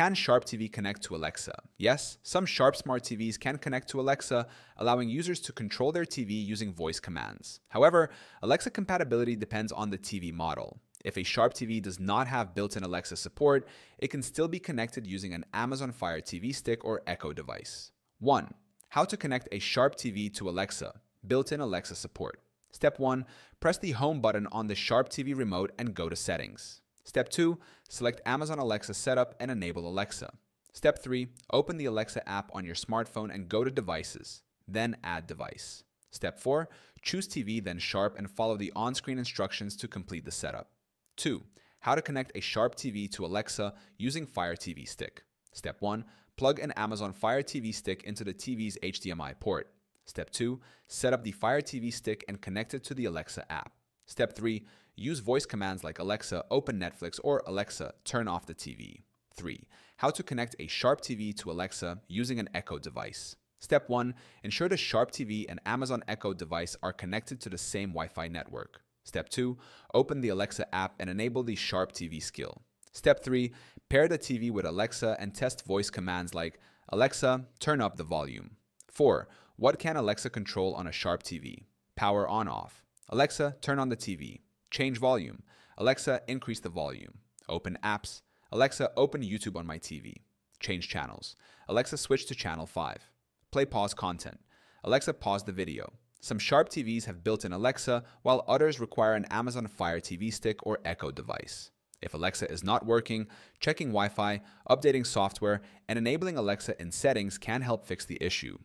Can Sharp TV connect to Alexa? Yes, some Sharp smart TVs can connect to Alexa, allowing users to control their TV using voice commands. However, Alexa compatibility depends on the TV model. If a Sharp TV does not have built in Alexa support, it can still be connected using an Amazon Fire TV stick or Echo device. 1. How to connect a Sharp TV to Alexa. Built in Alexa support. Step 1. Press the Home button on the Sharp TV remote and go to Settings. Step 2. Select Amazon Alexa Setup and enable Alexa. Step 3. Open the Alexa app on your smartphone and go to Devices. Then Add Device. Step 4. Choose TV, then Sharp, and follow the on screen instructions to complete the setup. 2. How to connect a Sharp TV to Alexa using Fire TV Stick. Step 1. Plug an Amazon Fire TV Stick into the TV's HDMI port. Step 2. Set up the Fire TV Stick and connect it to the Alexa app. Step 3. Use voice commands like Alexa, open Netflix, or Alexa, turn off the TV. 3. How to connect a Sharp TV to Alexa using an Echo device. Step 1. Ensure the Sharp TV and Amazon Echo device are connected to the same Wi Fi network. Step 2. Open the Alexa app and enable the Sharp TV skill. Step 3. Pair the TV with Alexa and test voice commands like Alexa, turn up the volume. 4. What can Alexa control on a Sharp TV? Power on off. Alexa, turn on the TV. Change volume. Alexa, increase the volume. Open apps. Alexa, open YouTube on my TV. Change channels. Alexa, switch to channel 5. Play pause content. Alexa, pause the video. Some Sharp TVs have built in Alexa, while others require an Amazon Fire TV stick or Echo device. If Alexa is not working, checking Wi Fi, updating software, and enabling Alexa in settings can help fix the issue.